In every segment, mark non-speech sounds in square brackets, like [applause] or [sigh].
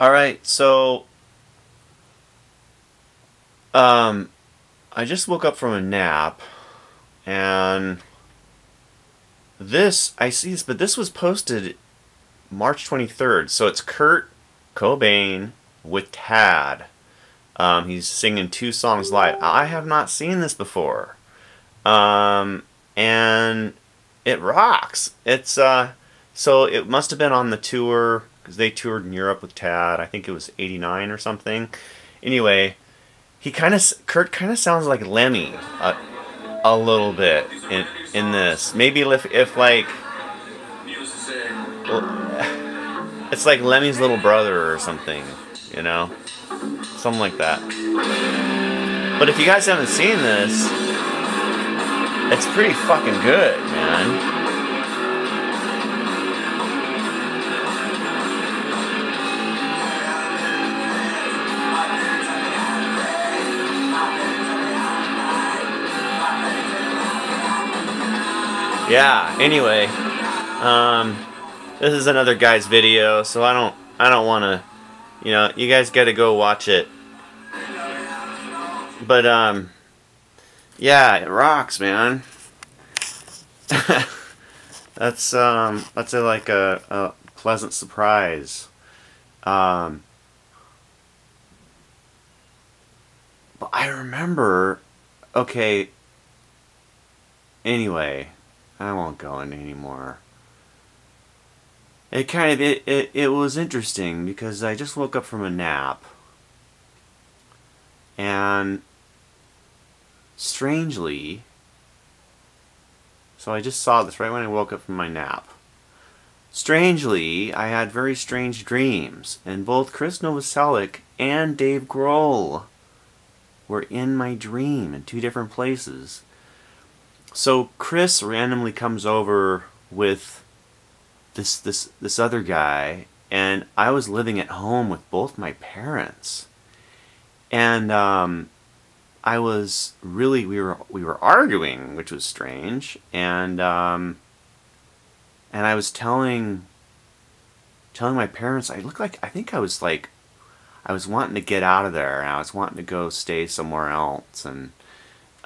All right, so um, I just woke up from a nap, and this I see this, but this was posted March twenty third. So it's Kurt Cobain with Tad. Um, he's singing two songs live. I have not seen this before, um, and it rocks. It's uh, so it must have been on the tour because they toured in Europe with Tad. I think it was '89 or something. Anyway, he kind of Kurt kind of sounds like Lemmy a, a little bit in in this. Maybe if if like [laughs] it's like Lemmy's little brother or something, you know, something like that. But if you guys haven't seen this, it's pretty fucking good, man. Yeah anyway um this is another guy's video so i don't i don't want to you know you guys got to go watch it. But um yeah it rocks man. [laughs] That's um that's a, like a, a pleasant surprise. Um but i remember okay anyway I won't go in anymore. It kind of it, it it was interesting because I just woke up from a nap and strangely so I just saw this right when I woke up from my nap. Strangely, I had very strange dreams, and both Chris Novoselic and Dave Grohl were in my dream in two different places. So Chris randomly comes over with this this this other guy, and I was living at home with both my parents, and um, I was really we were we were arguing, which was strange, and um, and I was telling telling my parents I looked like I think I was like I was wanting to get out of there, and I was wanting to go stay somewhere else, and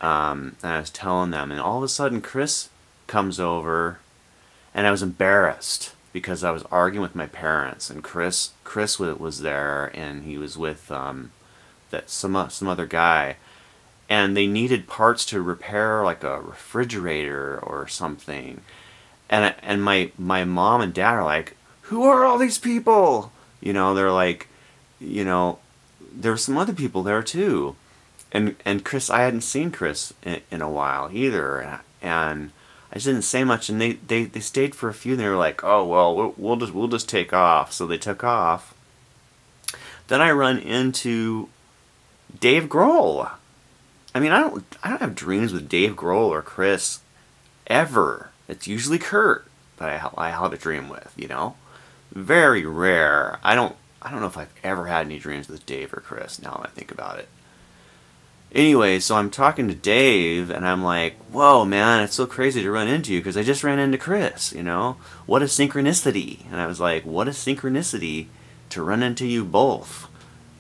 um, and I was telling them, and all of a sudden Chris comes over, and I was embarrassed because I was arguing with my parents, and Chris Chris was there, and he was with um, that some uh, some other guy, and they needed parts to repair like a refrigerator or something, and and my my mom and dad are like, who are all these people? You know, they're like, you know, there were some other people there too and and Chris, I hadn't seen Chris in, in a while either, and I just didn't say much. And they, they, they stayed for a few. and They were like, "Oh well, we'll, we'll just we'll just take off." So they took off. Then I run into Dave Grohl. I mean, I don't I don't have dreams with Dave Grohl or Chris ever. It's usually Kurt that I I have a dream with. You know, very rare. I don't I don't know if I've ever had any dreams with Dave or Chris. Now that I think about it. Anyway, so I'm talking to Dave, and I'm like, whoa, man, it's so crazy to run into you because I just ran into Chris, you know? What a synchronicity. And I was like, what a synchronicity to run into you both,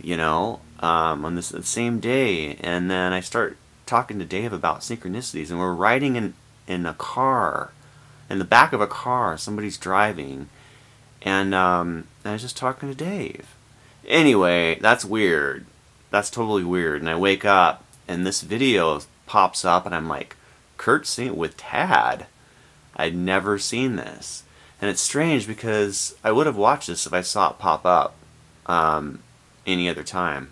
you know, um, on this same day. And then I start talking to Dave about synchronicities, and we're riding in, in a car, in the back of a car, somebody's driving, and, um, and I was just talking to Dave. Anyway, that's weird. That's totally weird. And I wake up and this video pops up and I'm like, Kurt sing with Tad? I'd never seen this. And it's strange because I would have watched this if I saw it pop up um, any other time.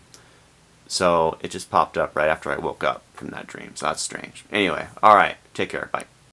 So it just popped up right after I woke up from that dream. So that's strange. Anyway, alright. Take care. Bye.